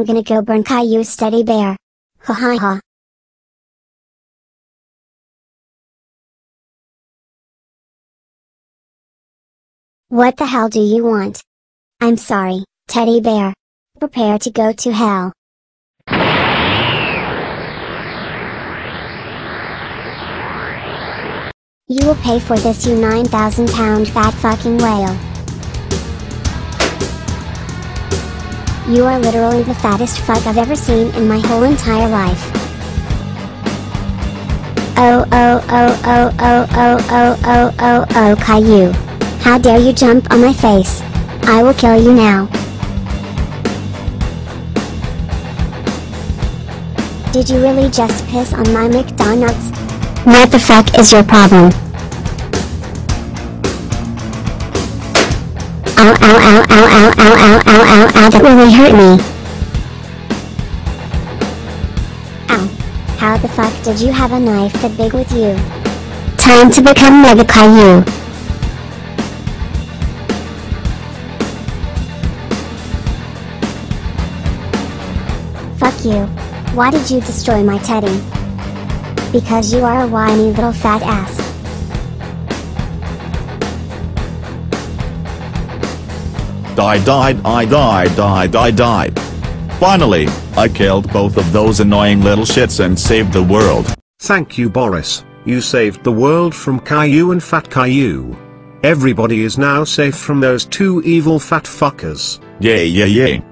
am gonna go burn Caillou's teddy bear. Ha ha ha. What the hell do you want? I'm sorry, teddy bear. Prepare to go to hell. You will pay for this you 9,000 pound fat fucking whale. You are literally the fattest fuck I've ever seen in my whole entire life. Oh oh oh oh oh oh oh oh oh oh Caillou. How dare you jump on my face. I will kill you now. Did you really just piss on my McDonald's? What the fuck is your problem? Ow ow ow ow ow ow ow ow ow ow that really hurt me. Ow. How the fuck did you have a knife that big with you? Time to become Mega Caillou. Fuck you. Why did you destroy my teddy? Because you are a whiny little fat ass. Die die die die die die die. Finally, I killed both of those annoying little shits and saved the world. Thank you Boris, you saved the world from Caillou and Fat Caillou. Everybody is now safe from those two evil fat fuckers. Yay yay yay.